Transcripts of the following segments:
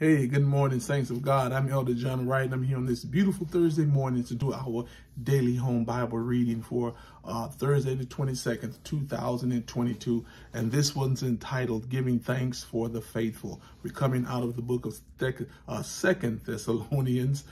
Hey, good morning, saints of God. I'm Elder John Wright, and I'm here on this beautiful Thursday morning to do our daily home Bible reading for uh, Thursday the 22nd, 2022. And this one's entitled Giving Thanks for the Faithful. We're coming out of the book of uh, Second Thessalonians,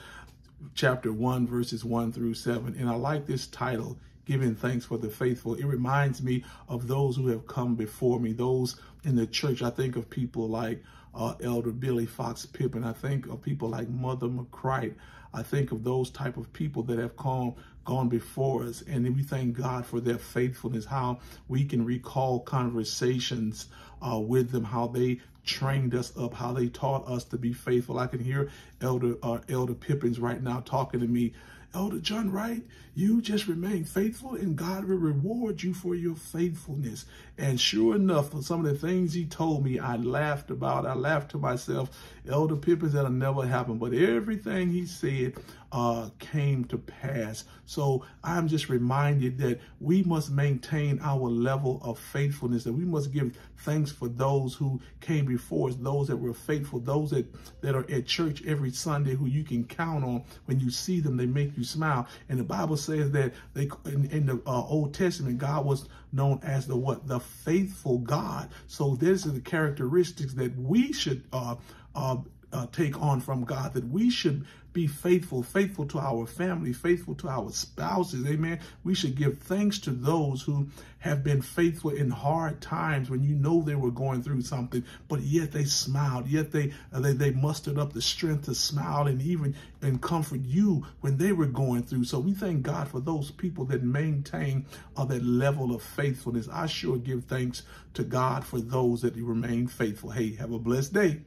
chapter 1, verses 1 through 7. And I like this title, Giving Thanks for the Faithful. It reminds me of those who have come before me, those in the church. I think of people like uh, Elder Billy Fox Pippin. I think of people like Mother McCright. I think of those type of people that have come, gone before us. And we thank God for their faithfulness, how we can recall conversations uh, with them, how they trained us up, how they taught us to be faithful. I can hear Elder uh, Elder Pippins right now talking to me Elder John Wright, you just remain faithful and God will reward you for your faithfulness. And sure enough, for some of the things he told me, I laughed about. I laughed to myself. Elder Pippins, that'll never happen. But everything he said uh, came to pass. So I'm just reminded that we must maintain our level of faithfulness, that we must give thanks for those who came before us, those that were faithful, those that, that are at church every Sunday who you can count on. When you see them, they make you smile. And the Bible says that they in, in the uh, Old Testament, God was known as the what? The faithful God. So this is the characteristics that we should uh, uh, uh, take on from God, that we should be faithful, faithful to our family, faithful to our spouses. Amen. We should give thanks to those who have been faithful in hard times when you know they were going through something, but yet they smiled, yet they uh, they, they mustered up the strength to smile and even and comfort you when they were going through. So we thank God for those people that maintain uh, that level of faithfulness. I sure give thanks to God for those that remain faithful. Hey, have a blessed day.